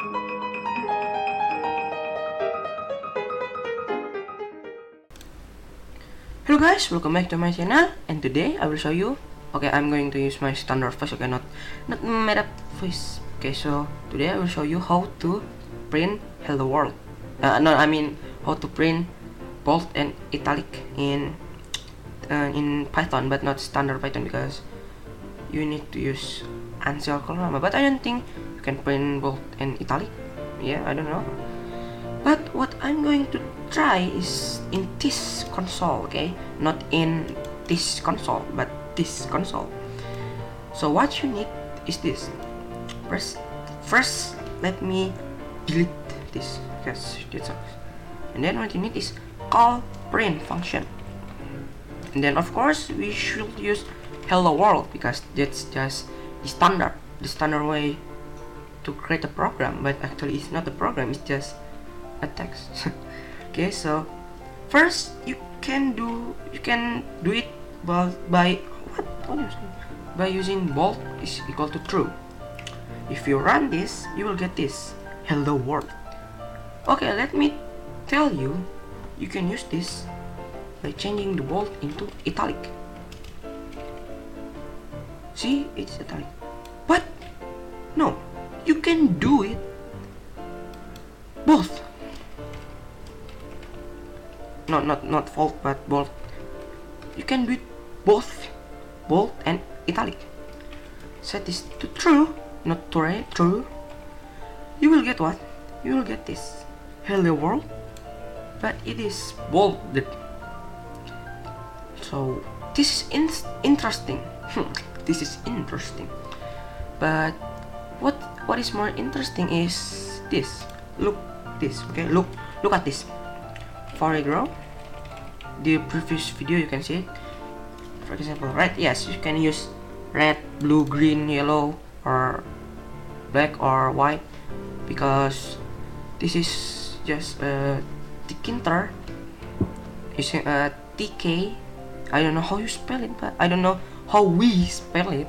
Hello guys, welcome back to my channel and today I will show you okay I'm going to use my standard voice okay not not made up voice okay so today I will show you how to print hello world. Uh, no I mean how to print bold and italic in uh, in Python but not standard Python because you need to use ANSI Colorama but I don't think you can print bold and italic yeah I don't know. But what I'm going to try is in this console okay? Not in this console but this console. So what you need is this. First first let me delete this because it sucks and then what you need is call print function. And then of course we should use hello world because that's just the standard the standard way to create a program but actually it's not a program it's just a text. Okay so first you can do you can do it by, by what, what by using bold is equal to true. If you run this you will get this. Hello world. Okay let me tell you you can use this by changing the bold into italic. See it's italic. But no you can do it. Both. No not not bold but bold you can do it both bold and italic. Set this to true not to true. You will get what? You will get this. Hello world. But it is bolded so this is in interesting. This is interesting. But what what is more interesting is this. Look this okay? Look look at this. For a grow the previous video you can see it. For example red yes you can use red blue green yellow or black or white because this is just a Tkinter. Using a uh, TK I don't know how you spell it but I don't know how we spell it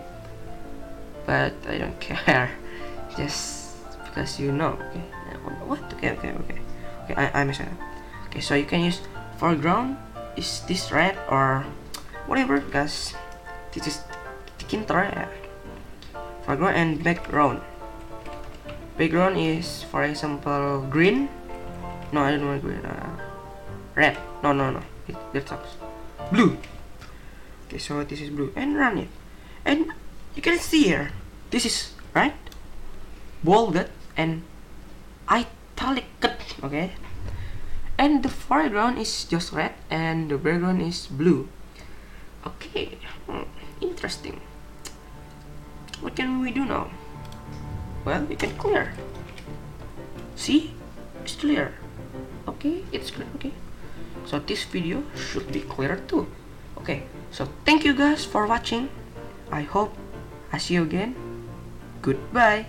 but I don't care just because you know. Okay. What okay okay okay. Okay I, I up okay so you can use foreground. Is this red or whatever? Because this is red foreground and background. Background is for example green. No I don't want green uh, red. No no no. It, that sucks. Blue. Okay so this is blue. And run it. And you can see here. This is right bolded and italic okay? And the foreground is just red and the background is blue. Okay hmm, interesting. What can we do now? Well we can clear. See? It's clear. Okay it's clear okay. So this video should be clear too. Okay so thank you guys for watching. I hope i see you again. Goodbye